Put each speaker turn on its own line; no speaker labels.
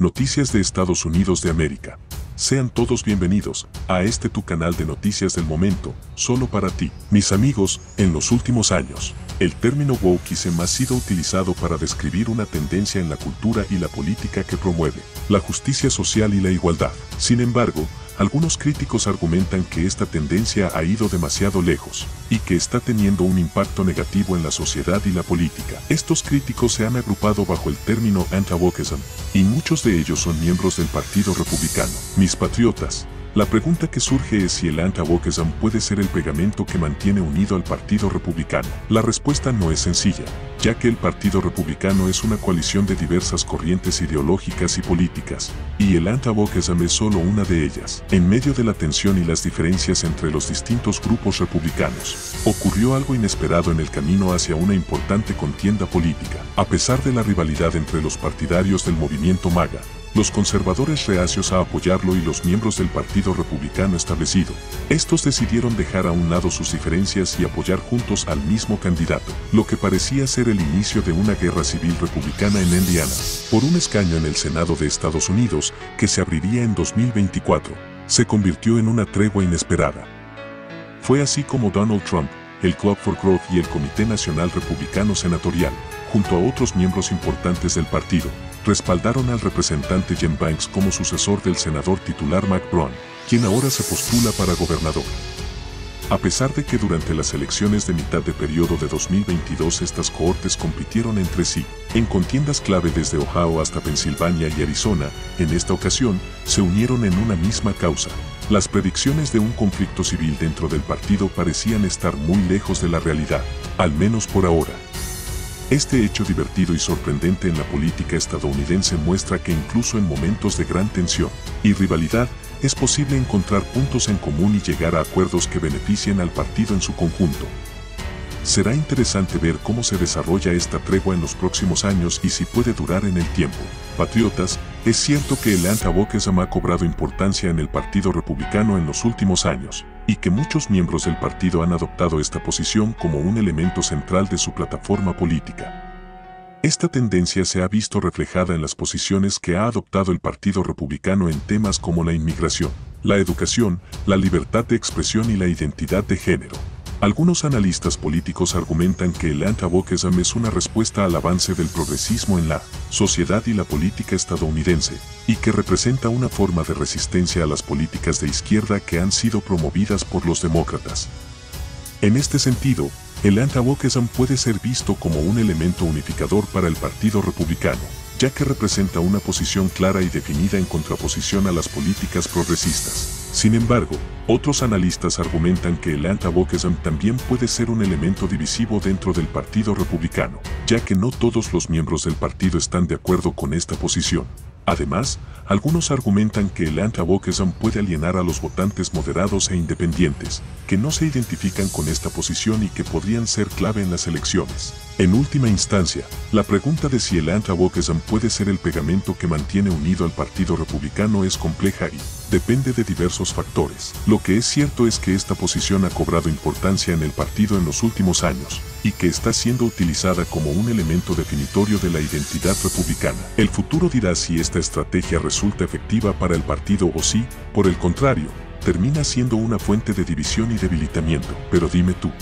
Noticias de Estados Unidos de América. Sean todos bienvenidos a este tu canal de noticias del momento, solo para ti. Mis amigos, en los últimos años, el término wokeism ha sido utilizado para describir una tendencia en la cultura y la política que promueve la justicia social y la igualdad. Sin embargo, algunos críticos argumentan que esta tendencia ha ido demasiado lejos y que está teniendo un impacto negativo en la sociedad y la política. Estos críticos se han agrupado bajo el término anti-wokeism y muchos de ellos son miembros del Partido Republicano. Mis patriotas, la pregunta que surge es si el anti-wokeism puede ser el pegamento que mantiene unido al Partido Republicano. La respuesta no es sencilla, ya que el Partido Republicano es una coalición de diversas corrientes ideológicas y políticas, y el anti-wokeism es solo una de ellas. En medio de la tensión y las diferencias entre los distintos grupos republicanos, ocurrió algo inesperado en el camino hacia una importante contienda política. A pesar de la rivalidad entre los partidarios del movimiento MAGA, los conservadores reacios a apoyarlo y los miembros del Partido Republicano establecido. Estos decidieron dejar a un lado sus diferencias y apoyar juntos al mismo candidato, lo que parecía ser el inicio de una guerra civil republicana en Indiana, por un escaño en el Senado de Estados Unidos que se abriría en 2024, se convirtió en una tregua inesperada. Fue así como Donald Trump, el Club for Growth y el Comité Nacional Republicano Senatorial, junto a otros miembros importantes del partido, respaldaron al representante Jim Banks como sucesor del senador titular Mac Brown, quien ahora se postula para gobernador. A pesar de que durante las elecciones de mitad de periodo de 2022 estas cohortes compitieron entre sí, en contiendas clave desde Ohio hasta Pensilvania y Arizona, en esta ocasión, se unieron en una misma causa. Las predicciones de un conflicto civil dentro del partido parecían estar muy lejos de la realidad, al menos por ahora. Este hecho divertido y sorprendente en la política estadounidense muestra que incluso en momentos de gran tensión y rivalidad, es posible encontrar puntos en común y llegar a acuerdos que beneficien al partido en su conjunto. Será interesante ver cómo se desarrolla esta tregua en los próximos años y si puede durar en el tiempo. Patriotas, es cierto que el anti-wokeism ha cobrado importancia en el Partido Republicano en los últimos años, y que muchos miembros del partido han adoptado esta posición como un elemento central de su plataforma política. Esta tendencia se ha visto reflejada en las posiciones que ha adoptado el Partido Republicano en temas como la inmigración, la educación, la libertad de expresión y la identidad de género. Algunos analistas políticos argumentan que el anti-wokeism es una respuesta al avance del progresismo en la sociedad y la política estadounidense, y que representa una forma de resistencia a las políticas de izquierda que han sido promovidas por los demócratas. En este sentido, el anti-wokeism puede ser visto como un elemento unificador para el Partido Republicano, ya que representa una posición clara y definida en contraposición a las políticas progresistas. Sin embargo, otros analistas argumentan que el anti-wokeism también puede ser un elemento divisivo dentro del Partido Republicano, ya que no todos los miembros del partido están de acuerdo con esta posición. Además, algunos argumentan que el anti-wokeism puede alienar a los votantes moderados e independientes, que no se identifican con esta posición y que podrían ser clave en las elecciones. En última instancia, la pregunta de si el anti-wokeism puede ser el pegamento que mantiene unido al Partido Republicano es compleja y depende de diversos factores. Lo que es cierto es que esta posición ha cobrado importancia en el partido en los últimos años, y que está siendo utilizada como un elemento definitorio de la identidad republicana. El futuro dirá si esta estrategia resulta efectiva para el partido o si, por el contrario, termina siendo una fuente de división y debilitamiento. Pero dime tú,